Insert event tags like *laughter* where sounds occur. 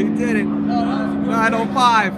*laughs* He did it. 905.